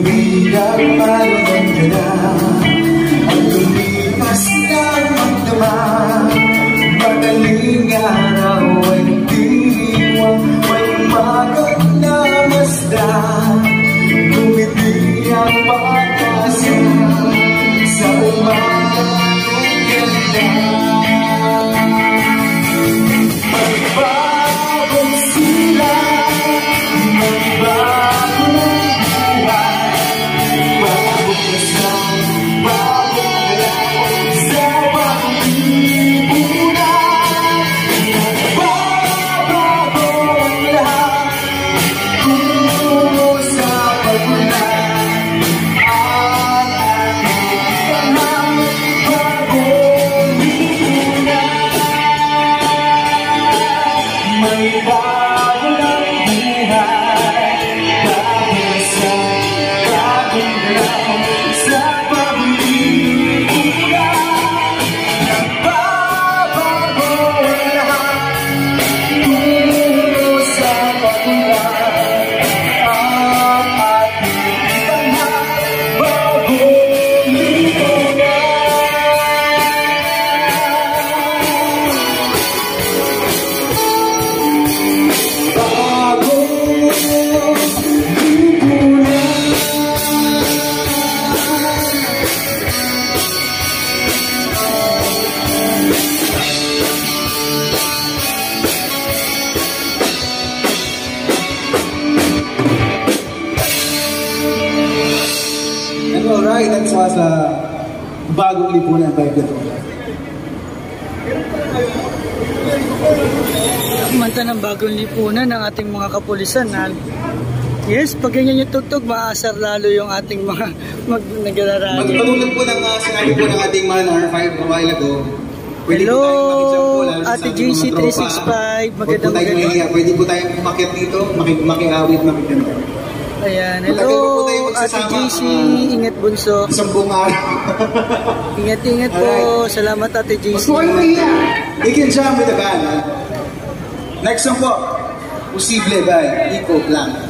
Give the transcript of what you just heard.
Lumilang malaman ka na Ang lumipas na magdama Madaling araw ay diwang May umagang na masda Kumiti ang pag-asa Sa umagang ganda. Bagong lipunan by the Manta ng bagong lipunan ng ating mga kapulisan na Yes, pag ganyan yung tugtog, maasar lalo yung ating mga mag nagrarally. Matulad po ng uh, sinabi po ng ating man R5 a while ago, Pwede Hello, Ate JC365. Magandang magandang. Pwede po tayong umakyat dito, makiawit, makikanta. Ayan, hello Ate JC, ingat bunso. Isang buong araw. Ingat-ingat po. Salamat Ate JC. Po kayo You can jump with the band. Next song po, Posible by Nico Blanc.